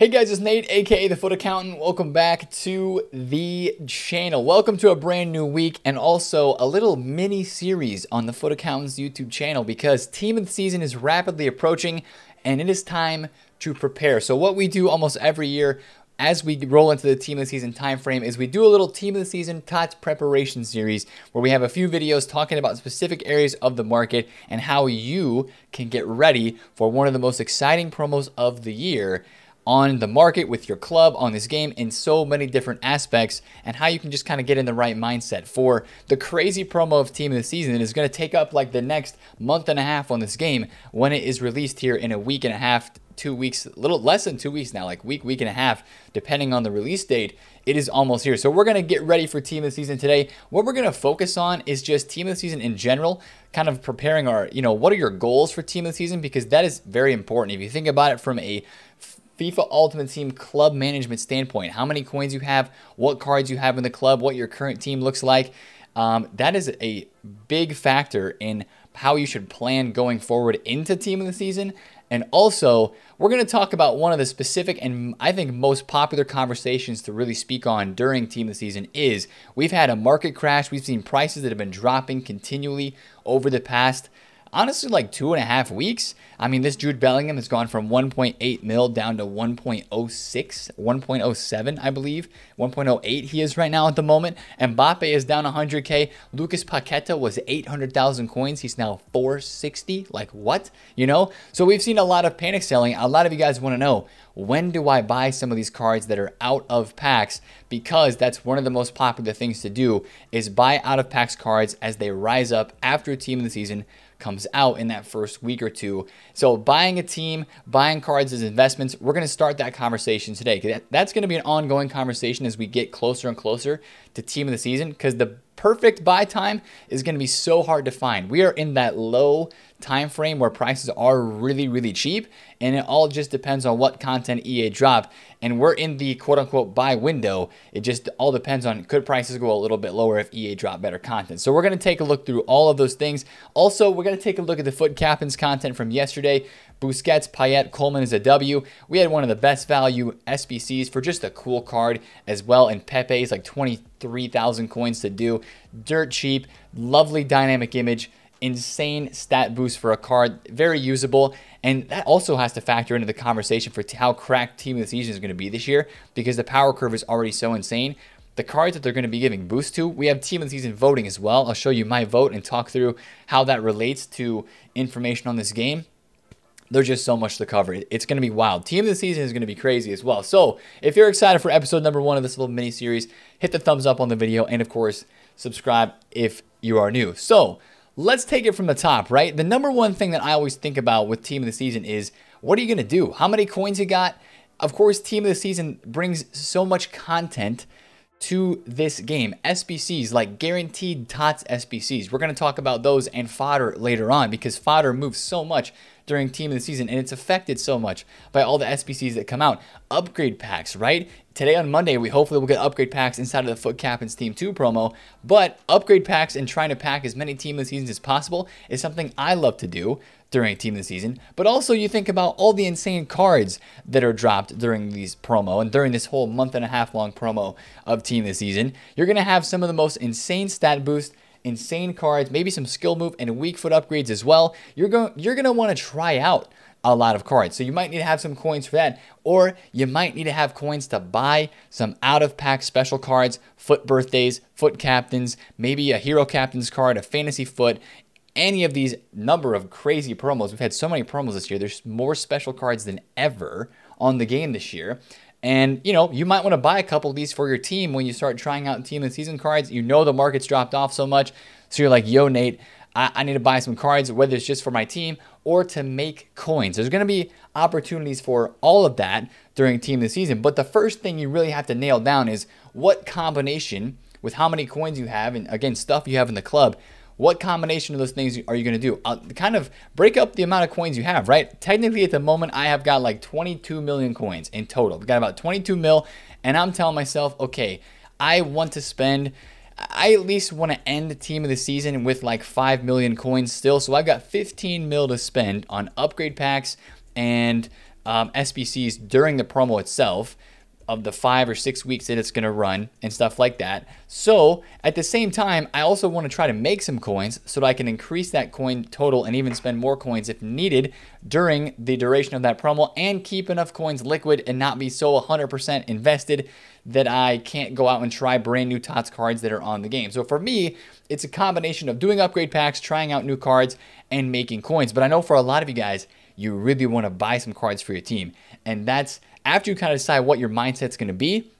Hey guys, it's Nate, aka The FUT Accountant. Welcome back to the channel. Welcome to a brand new week and also a little mini series on the FUT Accountant's YouTube channel because team of the season is rapidly approaching and it is time to prepare. So what we do almost every year as we roll into the team of the season time frame is we do a little team of the season tots preparation series where we have a few videos talking about specific areas of the market and how you can get ready for one of the most exciting promos of the year on the market with your club on this game in so many different aspects and how you can just kind of get in the right mindset for the crazy promo of team of the season that is going to take up like the next month and a half on this game when it is released here in a week and a half two weeks a little less than two weeks now like week week and a half depending on the release date it is almost here. So we're going to get ready for team of the season today. What we're going to focus on is just team of the season in general kind of preparing our you know what are your goals for team of the season? Because that is very important. If you think about it from a FIFA Ultimate Team club management standpoint, how many coins you have, what cards you have in the club, what your current team looks like. Um, that is a big factor in how you should plan going forward into team of the season. And also, we're going to talk about one of the specific and I think most popular conversations to really speak on during team of the season is we've had a market crash. We've seen prices that have been dropping continually over the past honestly like two and a half weeks. I mean, this Jude Bellingham has gone from 1.8 mil down to 1.06, 1.07, I believe. 1.08 he is right now at the moment. Mbappe is down 100k. Lucas Paqueta was 800,000 coins. He's now 460. Like what? You know? So we've seen a lot of panic selling. A lot of you guys want to know when do I buy some of these cards that are out of packs? Because that's one of the most popular things to do is buy out of packs cards as they rise up after a team of the season comes out in that first week or two. So buying a team, buying cards as investments, we're going to start that conversation today. That's going to be an ongoing conversation as we get closer and closer to team of the season because the perfect buy time is going to be so hard to find. We are in that low time frame where prices are really really cheap and it all just depends on what content EA drop and we're in the quote unquote buy window. It just all depends on could prices go a little bit lower if EA drop better content? So we're going to take a look through all of those things. Also we're going to take a look at the FUT captains content from yesterday Busquets, Payet, Coleman is a W. We had one of the best value SBCs for just a cool card as well. And Pepe is like 23,000 coins to do. Dirt cheap, lovely dynamic image insane stat boost for a card, very usable. And that also has to factor into the conversation for how cracked Team of the Season is going to be this year because the power curve is already so insane. The cards that they're going to be giving boost to, we have Team of the Season voting as well. I'll show you my vote and talk through how that relates to information on this game. There's just so much to cover. It's going to be wild. Team of the season is going to be crazy as well. So if you're excited for episode number one of this little mini series, hit the thumbs up on the video and of course subscribe if you are new. So let's take it from the top, right? The number one thing that I always think about with team of the season is what are you going to do? How many coins you got? Of course, team of the season brings so much content to this game. SBCs, like guaranteed TOTS SBCs. We're going to talk about those and fodder later on because fodder moves so much during team of the season and it's affected so much by all the SBCs that come out. Upgrade packs, right? Today on Monday, we hopefully will get upgrade packs inside of the FUT Captains Team 2 promo. But upgrade packs and trying to pack as many Team of the Seasons as possible is something I love to do during a Team the Season. But also, you think about all the insane cards that are dropped during these promo and during this whole month and a half long promo of Team the Season. You're going to have some of the most insane stat boosts insane cards, maybe some skill move and weak FUT upgrades as well. You're going you're going to want to try out a lot of cards. So you might need to have some coins for that, or you might need to have coins to buy some out of pack special cards, FUT birthdays, foot captains, maybe a hero captain's card, a fantasy FUT, any of these number of crazy promos. We've had so many promos this year. There's more special cards than ever on the game this year. And you know, you might want to buy a couple of these for your team when you start trying out team and season cards. You know the market's dropped off so much. So you're like, yo, Nate, I, I need to buy some cards, whether it's just for my team or to make coins. There's going to be opportunities for all of that during team of the season. But the first thing you really have to nail down is what combination with how many coins you have and again stuff you have in the club what combination of those things are you going to do? Uh, kind of break up the amount of coins you have, right? Technically, at the moment, I have got like 22 million coins in total. I've got about 22 mil, and I'm telling myself, okay, I want to spend. I at least want to end the team of the season with like 5 million coins still. So I've got 15 mil to spend on upgrade packs and um, SBCs during the promo itself of the five or six weeks that it's going to run and stuff like that. So at the same time, I also want to try to make some coins so that I can increase that coin total and even spend more coins if needed during the duration of that promo and keep enough coins liquid and not be so 100% invested that I can't go out and try brand new TOTS cards that are on the game. So for me, it's a combination of doing upgrade packs, trying out new cards, and making coins. But I know for a lot of you guys, you really want to buy some cards for your team. And that's after you kind of decide what your mindset's going to be,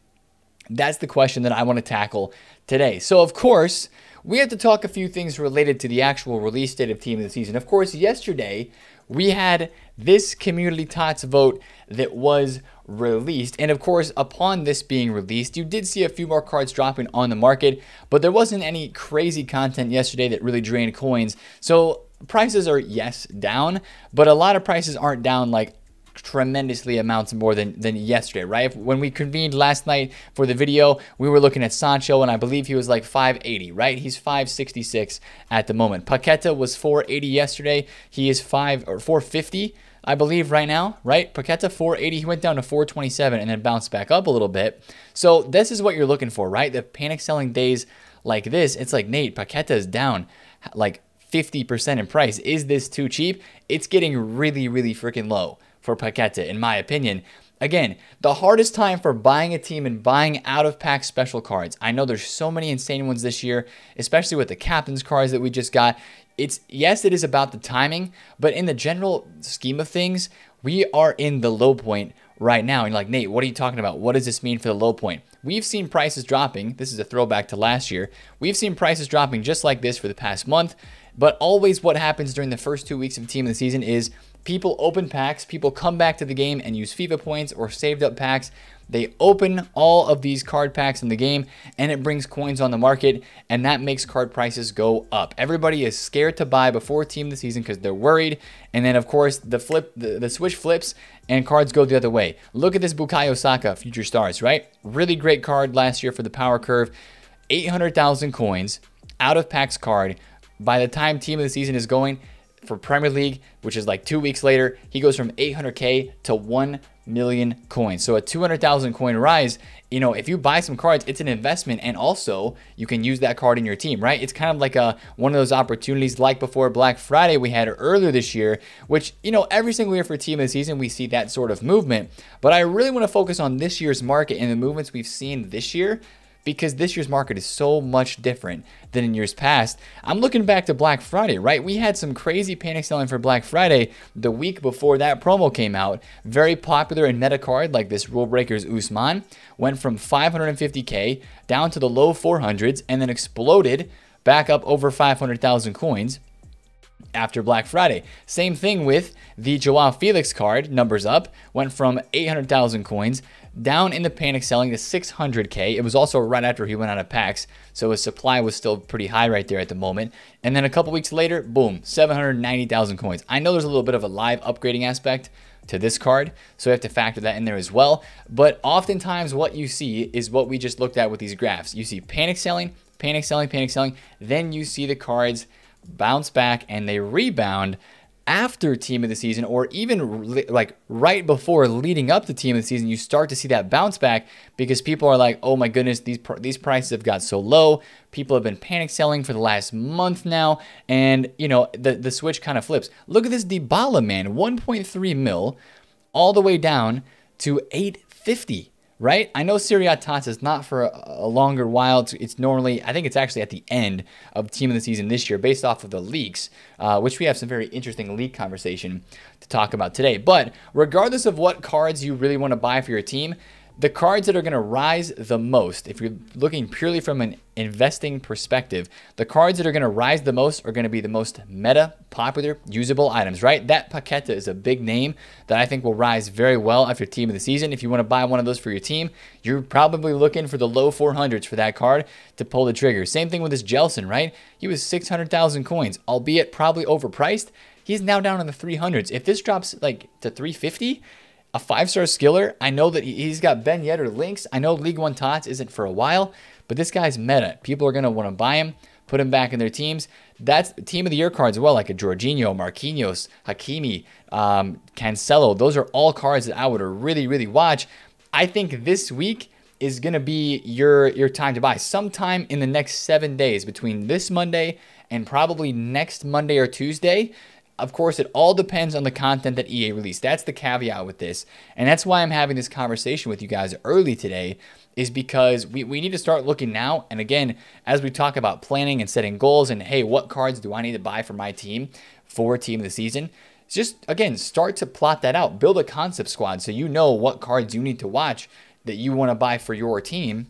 that's the question that I want to tackle today. So, of course, we have to talk a few things related to the actual release date of Team of the Season. Of course, yesterday we had this community tots vote that was released. And of course, upon this being released, you did see a few more cards dropping on the market, but there wasn't any crazy content yesterday that really drained coins. So prices are, yes, down, but a lot of prices aren't down like tremendously amounts more than, than yesterday, right? When we convened last night for the video, we were looking at Sancho, and I believe he was like 580, right? He's 566 at the moment. Paqueta was 480 yesterday. He is 5 or 450. I believe right now, right? Paqueta 480, he went down to 427 and then bounced back up a little bit. So this is what you're looking for, right? The panic selling days like this, it's like Nate, Paqueta is down like 50% in price. Is this too cheap? It's getting really, really freaking low for Paqueta, in my opinion. Again, the hardest time for buying a team and buying out of pack special cards. I know there's so many insane ones this year, especially with the captain's cards that we just got. It's yes, it is about the timing, but in the general scheme of things, we are in the low point right now. And you're like, Nate, what are you talking about? What does this mean for the low point? We've seen prices dropping. This is a throwback to last year. We've seen prices dropping just like this for the past month. But always what happens during the first two weeks of team of the season is people open packs, people come back to the game and use FIFA points or saved up packs. They open all of these card packs in the game and it brings coins on the market and that makes card prices go up. Everybody is scared to buy before team of the season because they're worried. And then of course the flip the, the switch flips and cards go the other way. Look at this Bukayo Saka Future Stars, right? Really great card last year for the power curve. 800,000 coins out of packs card. By the time team of the season is going, for Premier League, which is like two weeks later, he goes from 800K to 1 million coins. So a 200,000 coin rise, you know, if you buy some cards, it's an investment and also you can use that card in your team, right? It's kind of like a one of those opportunities like before Black Friday we had earlier this year, which, you know, every single year for team of the season we see that sort of movement. But I really want to focus on this year's market and the movements we've seen this year because this year's market is so much different than in years past. I'm looking back to Black Friday, right? We had some crazy panic selling for Black Friday the week before that promo came out. Very popular in meta card like this Rule Breakers Usman went from 550k down to the low 400s and then exploded back up over 500,000 coins after Black Friday. Same thing with the Joao Felix card, numbers up, went from 800,000 coins down in the panic selling to 600k. It was also right after he went out of packs, so his supply was still pretty high right there at the moment. And then a couple weeks later, boom, 790,000 coins. I know there's a little bit of a live upgrading aspect to this card, so we have to factor that in there as well. But oftentimes what you see is what we just looked at with these graphs. You see panic selling, panic selling, panic selling, then you see the cards bounce back and they rebound after team of the season or even like right before leading up to team of the season you start to see that bounce back because people are like oh my goodness these these prices have got so low. People have been panic selling for the last month now. And you know the the switch kind of flips. Look at this Dybala man 1.3 mil all the way down to 850 right? I know Tots is not for a, a longer while. It's, it's, normally, I think it's actually at the end of Team of the Season this year, based off of the leaks, uh, which we have some very interesting leak conversation to talk about today. But regardless of what cards you really want to buy for your team, the cards that are going to rise the most, if you're looking purely from an investing perspective, the cards that are going to rise the most are going to be the most meta, popular, usable items, right? That Paqueta is a big name that I think will rise very well after team of the season. If you want to buy one of those for your team, you're probably looking for the low 400s for that card to pull the trigger. Same thing with this Gelson, right? He was 600,000 coins, albeit probably overpriced. He's now down in the 300s. If this drops like to 350, a five star skiller. I know that he's got Ben Yedder links. I know League One Tots isn't for a while, but this guy's meta. People are going to want to buy him. put him back in their teams. That's team of the year cards as well, like a Jorginho, Marquinhos, Hakimi, um, Cancelo. Those are all cards that I would really, really watch. I think this week is going to be your your time to buy. Sometime in the next seven days, between this Monday and probably next Monday or Tuesday. Of course, it all depends on the content that EA released. That's the caveat with this. And that's why I'm having this conversation with you guys early today, is because we, we need to start looking now. And again, as we talk about planning and setting goals and hey, what cards do I need to buy for my team for team of the season? Just again, start to plot that out. Build a concept squad so you know what cards you need to watch that you want to buy for your team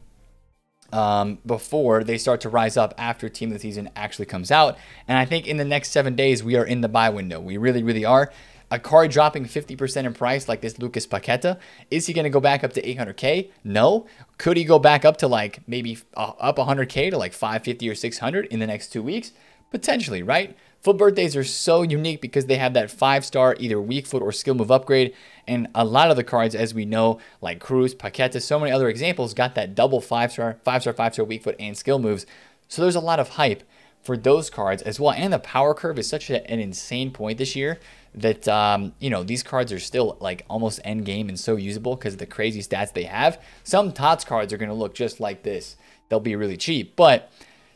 um, before they start to rise up after team of the season actually comes out. And I think in the next seven days, we are in the buy window. We really, really are. A card dropping 50% in price like this Lucas Paqueta, is he going to go back up to 800K? No. Could he go back up to like maybe uh, up 100K to like 550 or 600 in the next two weeks? Potentially, right? FUT birthdays are so unique because they have that five star either weak foot or skill move upgrade. And a lot of the cards, as we know, like Kroos, Paqueta, so many other examples, got that double five star, five star, five star weak foot and skill moves. So there's a lot of hype for those cards as well. And the power curve is such a, an insane point this year that um, you know these cards are still like almost end game and so usable because of the crazy stats they have. Some TOTS cards are going to look just like this. They'll be really cheap, but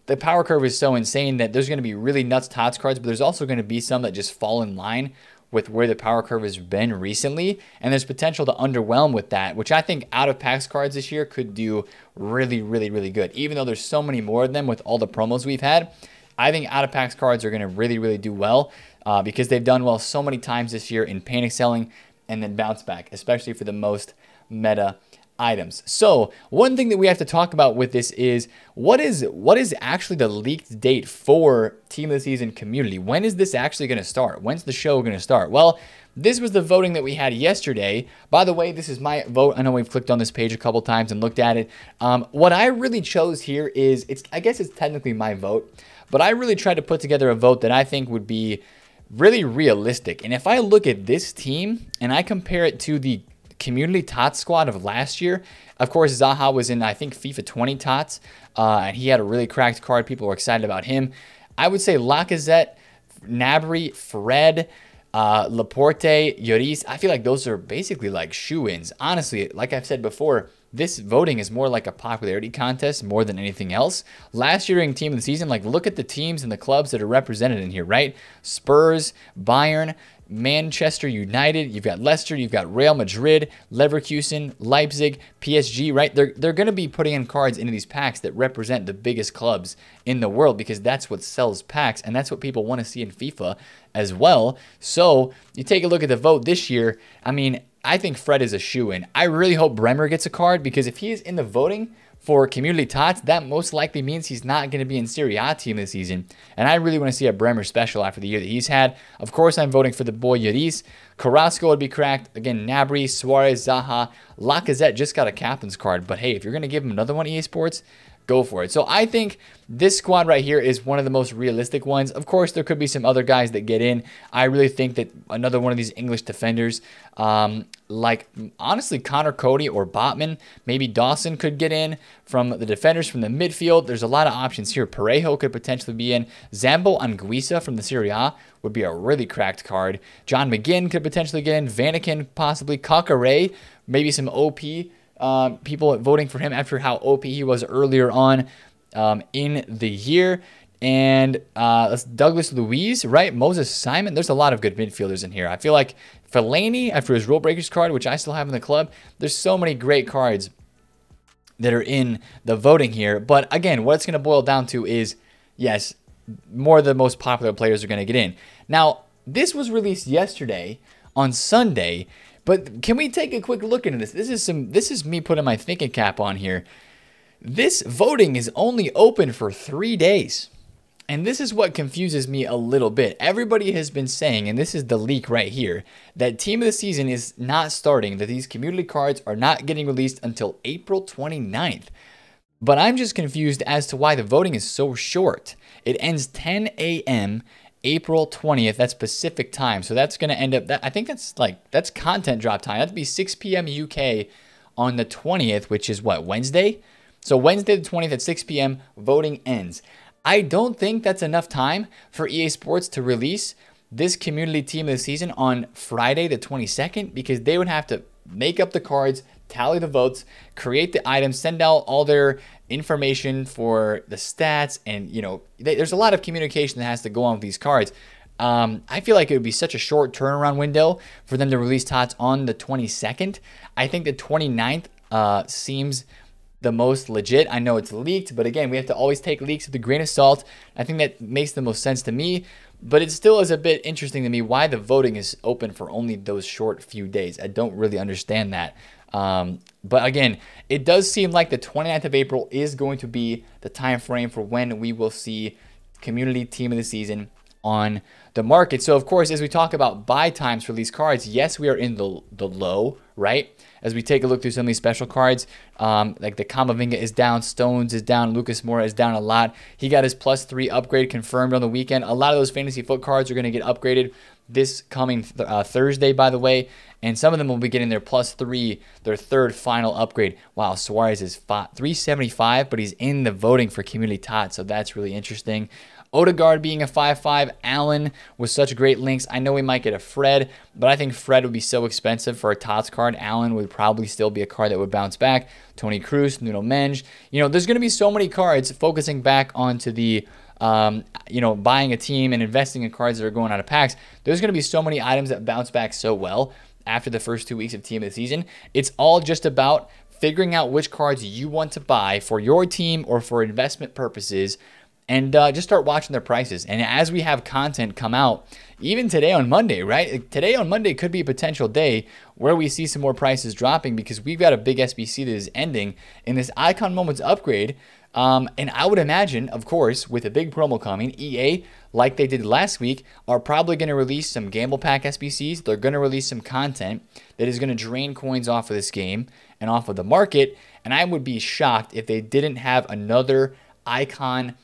the power curve is so insane that there's going to be really nuts TOTS cards, but there's also going to be some that just fall in line with where the power curve has been recently. And there's potential to underwhelm with that, which I think out of packs cards this year could do really, really, really good. Even though there's so many more of them with all the promos we've had, I think out of packs cards are going to really, really do well uh, because they've done well so many times this year in panic selling and then bounce back, especially for the most meta items. So one thing that we have to talk about with this is what is what is actually the leaked date for Team of the Season community? When is this actually going to start? When's the show going to start? Well, this was the voting that we had yesterday. By the way, this is my vote. I know we've clicked on this page a couple times and looked at it. Um, what I really chose here is it's I guess it's technically my vote, but I really tried to put together a vote that I think would be really realistic. And if I look at this team and I compare it to the community TOTS squad of last year. Of course, Zaha was in, I think, FIFA 20 TOTS, uh, and he had a really cracked card. People were excited about him. I would say Lacazette, Gnabry, Fred, uh, Laporte, Lloris. I feel like those are basically like shoe ins. Honestly, like I've said before, this voting is more like a popularity contest more than anything else. Last year in team of the season, like look at the teams and the clubs that are represented in here, right? Spurs, Bayern, Manchester United, you've got Leicester, you've got Real Madrid, Leverkusen, Leipzig, PSG, right? They're, they're going to be putting in cards into these packs that represent the biggest clubs in the world because that's what sells packs and that's what people want to see in FIFA as well. So you take a look at the vote this year. I mean, I think Fred is a shoe in. I really hope Bremer gets a card because if he is in the voting, for Community Tots, that most likely means he's not going to be in Serie A team this season. And I really want to see a Bremer special after the year that he's had. Of course, I'm voting for the boy Lloris. Carrasco would be cracked. Again, Gnabry, Suarez, Zaha. Lacazette just got a captain's card. But hey, if you're going to give him another one, EA Sports, go for it. So I think this squad right here is one of the most realistic ones. Of course, there could be some other guys that get in. I really think that another one of these English defenders, um, like honestly Conor Coady or Botman, maybe Dawson could get in from the defenders from the midfield. There's a lot of options here. Parejo could potentially be in. Zambo Anguissa from the Serie A would be a really cracked card. John McGinn could potentially get in. Vanaken possibly. Caqueret, maybe some OP um, people voting for him after how OP he was earlier on um, in the year. And uh, Douglas Luiz, right? Moses Simon. There's a lot of good midfielders in here. I feel like Fellaini, after his Rule Breakers card, which I still have in the club, there's so many great cards that are in the voting here. But again, what it's going to boil down to is yes, more of the most popular players are going to get in. Now, this was released yesterday on Sunday, but can we take a quick look into this? This is some this is me putting my thinking cap on here. This voting is only open for 3 days. And this is what confuses me a little bit. Everybody has been saying, and this is the leak right here, that team of the season is not starting, that these community cards are not getting released until April 29th. But I'm just confused as to why the voting is so short. It ends 10 a.m. April 20th. That's Pacific time. So that's going to end up, that, I think that's like, that's content drop time. That'd be 6 p.m. UK on the 20th, which is what, Wednesday? So Wednesday the 20th at 6 p.m., voting ends. I don't think that's enough time for EA Sports to release this community team of the season on Friday the 22nd because they would have to make up the cards, tally the votes, create the items, send out all their information for the stats, and you know, they, there's a lot of communication that has to go on with these cards. Um, I feel like it would be such a short turnaround window for them to release TOTS on the 22nd. I think the 29th uh, seems the most legit. I know it's leaked, but again, we have to always take leaks with a grain of salt. I think that makes the most sense to me, but it still is a bit interesting to me why the voting is open for only those short few days. I don't really understand that. Um, but again, it does seem like the 29th of April is going to be the time frame for when we will see community team of the season on the market. So of course, as we talk about buy times for these cards, yes, we are in the the low, right? As we take a look through some of these special cards, um, like the Kamavinga is down, Stones is down, Lucas Moura is down a lot. He got his plus three upgrade confirmed on the weekend. A lot of those fantasy FUT cards are going to get upgraded this coming th- uh, Thursday, by the way, and some of them will be getting their plus three, their third final upgrade. Wow, Suarez is 375, but he's in the voting for Community Tot, so that's really interesting. Odegaard being a 5-5, Allen with such great links. I know we might get a Fred, but I think Fred would be so expensive for a TOTS card. Allen would probably still be a card that would bounce back. Toni Kroos, Nuno Mendes. You know, there's going to be so many cards focusing back onto the um, you know, buying a team and investing in cards that are going out of packs, there's going to be so many items that bounce back so well after the first two weeks of team of the season. It's all just about figuring out which cards you want to buy for your team or for investment purposes and uh, just start watching their prices. And as we have content come out, even today on Monday, right? Today on Monday could be a potential day where we see some more prices dropping because we've got a big SBC that is ending in this Icon Moments upgrade. Um, and I would imagine, of course, with a big promo coming, EA, like they did last week, are probably going to release some Gamble Pack SBCs. They're going to release some content that is going to drain coins off of this game and off of the market. And I would be shocked if they didn't have another Icon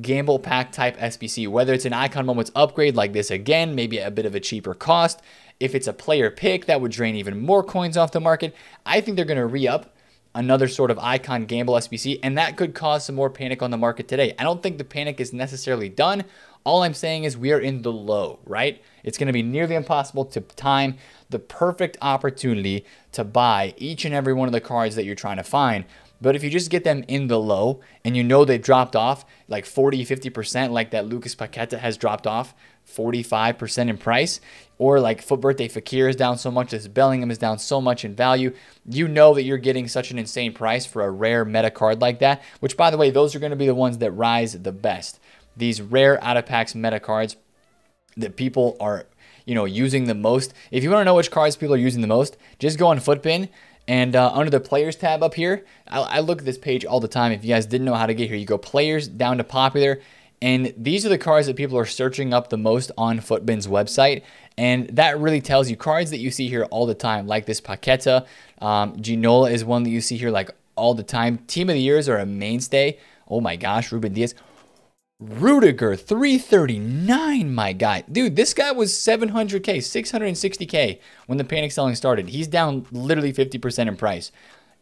gamble pack type SBC, whether it's an icon moments upgrade like this again, maybe a bit of a cheaper cost. If it's a player pick, that would drain even more coins off the market. I think they're going to re up another sort of icon gamble SBC, and that could cause some more panic on the market today. I don't think the panic is necessarily done. All I'm saying is we are in the low, right? It's going to be nearly impossible to time the perfect opportunity to buy each and every one of the cards that you're trying to find. But if you just get them in the low and you know they've dropped off like 40, 50%, like that Lucas Paqueta has dropped off 45% in price, or like FUT Birthday Fekir is down so much, this Bellingham is down so much in value, you know that you're getting such an insane price for a rare meta card like that, which by the way, those are going to be the ones that rise the best. These rare out of packs meta cards that people are you know using the most. If you want to know which cards people are using the most, just go on Futbin and uh, under the players tab up here, I, I, look at this page all the time. If you guys didn't know how to get here, you go players down to popular. And these are the cards that people are searching up the most on Futbin's website. And that really tells you cards that you see here all the time, like this Paqueta. Um, Ginola is one that you see here like all the time. Team of the years are a mainstay. Oh my gosh, Ruben Dias. Rudiger, 339, my guy. Dude, this guy was 700K, 660K when the panic selling started. He's down literally 50% in price.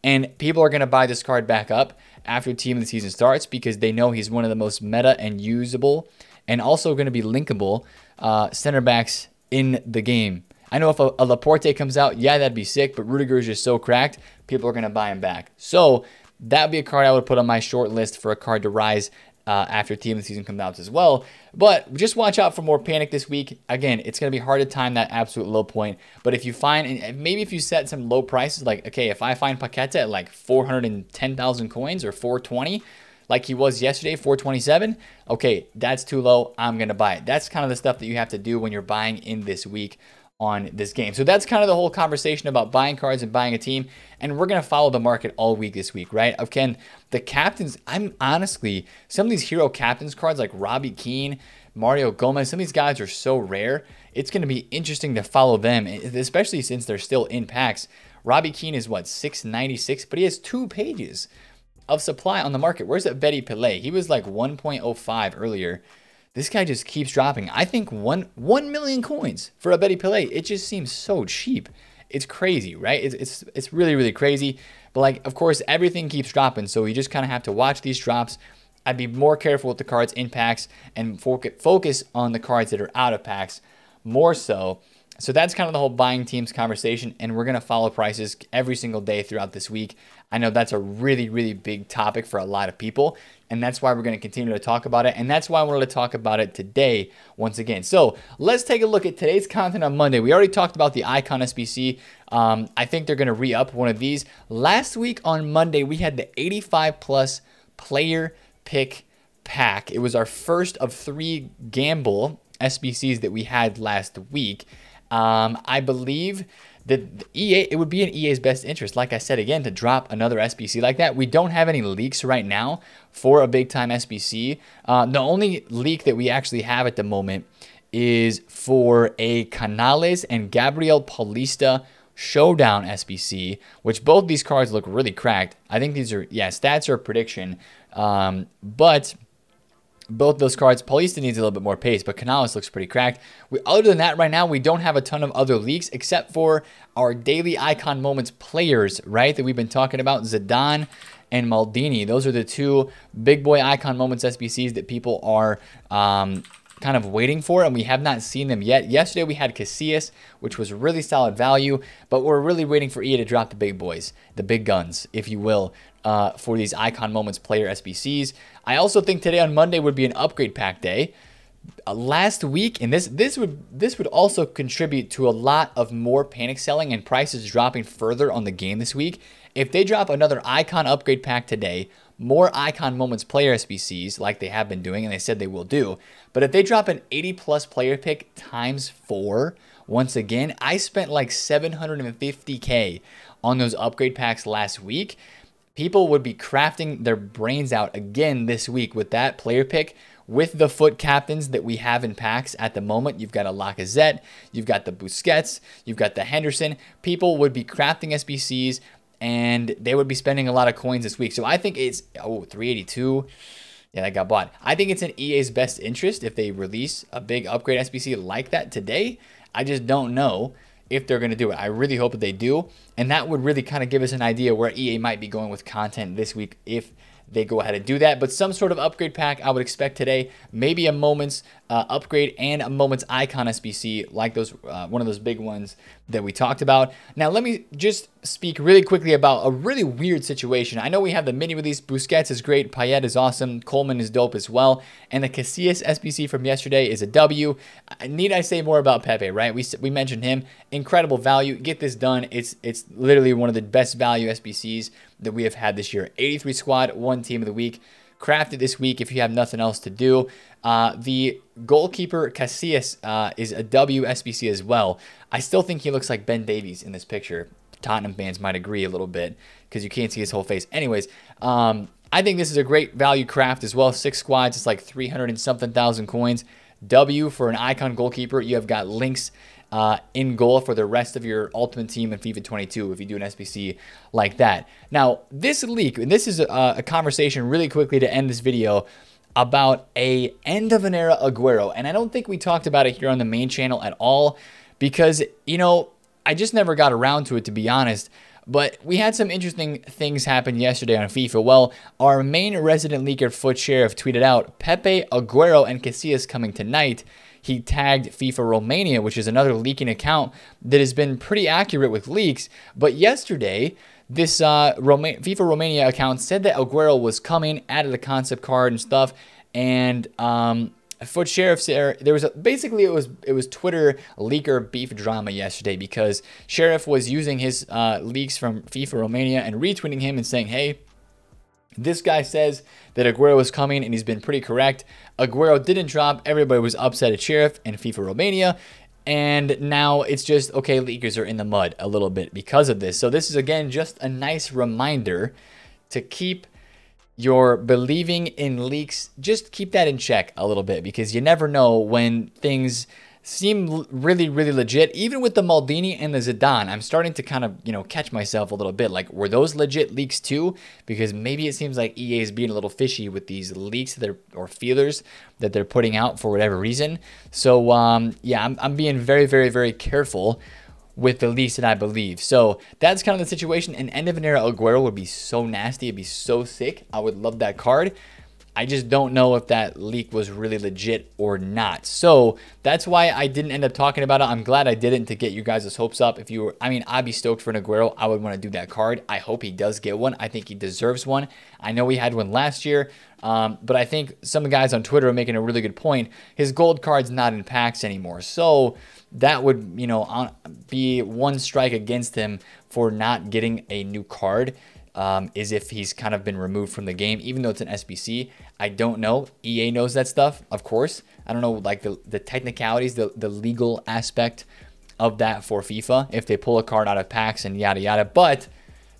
And people are going to buy this card back up after team of the season starts because they know he's one of the most meta and usable and also going to be linkable uh, center backs in the game. I know if a, a Laporte comes out, yeah, that'd be sick, but Rudiger is just so cracked, people are going to buy him back. So that'd be a card I would put on my short list for a card to rise uh, after team season comes out as well. But just watch out for more panic this week. Again, it's going to be hard to time that absolute low point. But if you find, and maybe if you set some low prices, like, okay, if I find Paqueta at like 410,000 coins or 420, like he was yesterday, 427, okay, that's too low. I'm going to buy it. That's kind of the stuff that you have to do when you're buying in this week on this game. So that's kind of the whole conversation about buying cards and buying a team. And we're going to follow the market all week this week, right? Again, the captains, I'm honestly, some of these hero captains cards like Robbie Keane, Mario Gomez, some of these guys are so rare. It's going to be interesting to follow them, especially since they're still in packs. Robbie Keane is what, 696, but he has two pages of supply on the market. Where's that Abedi Pele? He was like 1.05 earlier. This guy just keeps dropping. I think one one million coins for Abedi Pele. It just seems so cheap. It's crazy, right? It's it's it's really really crazy. But like, of course, everything keeps dropping, so you just kind of have to watch these drops I'd be more careful with the cards in packs and focus on the cards that are out of packs more so. So that's kind of the whole buying teams conversation, and we're gonna follow prices every single day throughout this week. I know that's a really, really big topic for a lot of people, and that's why we're gonna continue to talk about it, and that's why I wanted to talk about it today once again. So let's take a look at today's content on Monday. We already talked about the Icon SBC. Um, I think they're gonna re up one of these. Last week on Monday, we had the 85 plus player pick pack. It was our first of three gamble SBCs that we had last week. Um, I believe that EA it would be in EA's best interest, like I said again, to drop another SBC like that. We don't have any leaks right now for a big time SBC. Uh, the only leak that we actually have at the moment is for a Canales and Gabriel Paulista Showdown SBC, which both these cards look really cracked. I think these are, yeah, stats are a prediction. Um, but both those cards. Paulista needs a little bit more pace, but Canales looks pretty cracked. We, other than that, right now, we don't have a ton of other leaks except for our daily icon moments players, right? That we've been talking about. Zidane and Maldini. Those are the two big boy icon moments SBCs that people are um, kind of waiting for, and we have not seen them yet. Yesterday we had Casillas, which was really solid value, but we're really waiting for EA to drop the big boys, the big guns, if you will, uh, for these icon moments player SBCs. I also think today on Monday would be an upgrade pack day. Uh, last week, and this this would this would also contribute to a lot of more panic selling and prices dropping further on the game this week. If they drop another icon upgrade pack today, more icon moments player SBCs like they have been doing, and they said they will do. But if they drop an 80 plus player pick times four, once again, I spent like 750k on those upgrade packs last week people would be crafting their brains out again this week with that player pick with the FUT captains that we have in packs at the moment. You've got a Lacazette, you've got the Busquets, you've got the Henderson. People would be crafting SBCs and they would be spending a lot of coins this week. So I think it's, oh, 382. Yeah, that got bought. I think it's in EA's best interest if they release a big upgrade SBC like that today. I just don't know if they're going to do it. I really hope that they do. And that would really kind of give us an idea where EA might be going with content this week if they go ahead and do that. But some sort of upgrade pack I would expect today. Maybe a Moments uh, upgrade and a Moments Icon SBC, like those uh, one of those big ones that we talked about. Now, let me just speak really quickly about a really weird situation. I know we have the mini release. Busquets is great. Payet is awesome. Coleman is dope as well. And the Casillas SBC from yesterday is a W. Need I say more about Pepe, right? We, we mentioned him. Incredible value. Get this done. It's, it's literally one of the best value SBCs that we have had this year. 83 squad, one team of the week. Craft it this week if you have nothing else to do. Uh, the goalkeeper Casillas uh, is a WSBC as well. I still think he looks like Ben Davies in this picture. Tottenham fans might agree a little bit because you can't see his whole face. Anyways, um, I think this is a great value craft as well. Six squads, it's like 300 and something thousand coins. W for an icon goalkeeper. You have got links uh, in goal for the rest of your ultimate team in FIFA 22 if you do an SBC like that. Now, this leak, and this is a, a conversation really quickly to end this video about a end of an era Aguero. And I don't think we talked about it here on the main channel at all because, you know, I just never got around to it to be honest. But we had some interesting things happen yesterday on FIFA. Well, our main resident leaker FUT Sheriff tweeted out Pepe, Aguero, and Casillas coming tonight he tagged FIFA Romania, which is another leaking account that has been pretty accurate with leaks. But yesterday, this uh, Roma- FIFA Romania account said that Aguero was coming, added a concept card and stuff, and um, FUT Sheriff there, there was a, basically it was it was Twitter leaker beef drama yesterday because Sheriff was using his uh, leaks from FIFA Romania and retweeting him and saying, "Hey, this guy says that Aguero was coming, and he's been pretty correct. Aguero didn't drop. Everybody was upset at Sheriff and FIFA Romania. And now it's just, okay, leakers are in the mud a little bit because of this. So this is, again, just a nice reminder to keep your believing in leaks, just keep that in check a little bit because you never know when things seem really, really legit. Even with the Maldini and the Zidane, I'm starting to kind of, you know, catch myself a little bit. Like, were those legit leaks too? Because maybe it seems like EA is being a little fishy with these leaks that or feelers that they're putting out for whatever reason. So, um, yeah, I'm, I'm being very, very, very careful with the leaks and I believe. So that's kind of the situation. An end of an era Aguero would be so nasty. It'd be so sick. I would love that card. I just don't know if that leak was really legit or not. So that's why I didn't end up talking about it. I'm glad I didn't to get you guys' hopes up. If you were, I mean, I'd be stoked for an Aguero. I would want to do that card. I hope he does get one. I think he deserves one. I know he had one last year, um, but I think some guys on Twitter are making a really good point. His gold card's not in packs anymore. So that would, you know, be one strike against him for not getting a new card um, is if he's kind of been removed from the game, even though it's an SBC. I don't know. EA knows that stuff, of course. I don't know like the, the technicalities, the, the legal aspect of that for FIFA, if they pull a card out of packs and yada yada. But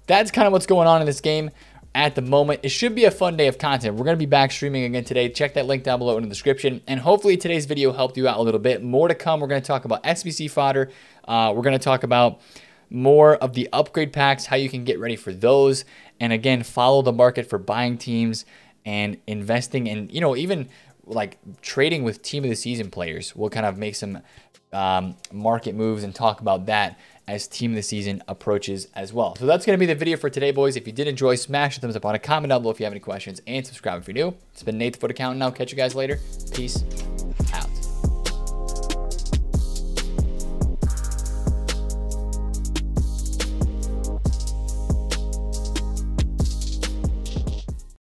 that's kind of what's going on in this game at the moment. It should be a fun day of content. We're going to be back streaming again today. Check that link down below in the description. And hopefully today's video helped you out a little bit. More to come. We're going to talk about SBC fodder. Uh, we're going to talk about more of the upgrade packs, how you can get ready for those. And again, follow the market for buying teams and investing and, you know, even like trading with team of the season players. We'll kind of make some um, market moves and talk about that as team of the season approaches as well. So that's going to be the video for today, boys. If you did enjoy, smash the thumbs up on a comment down below if you have any questions and subscribe if you're new. It's been Nate the FUT Accountant. I'll catch you guys later. Peace.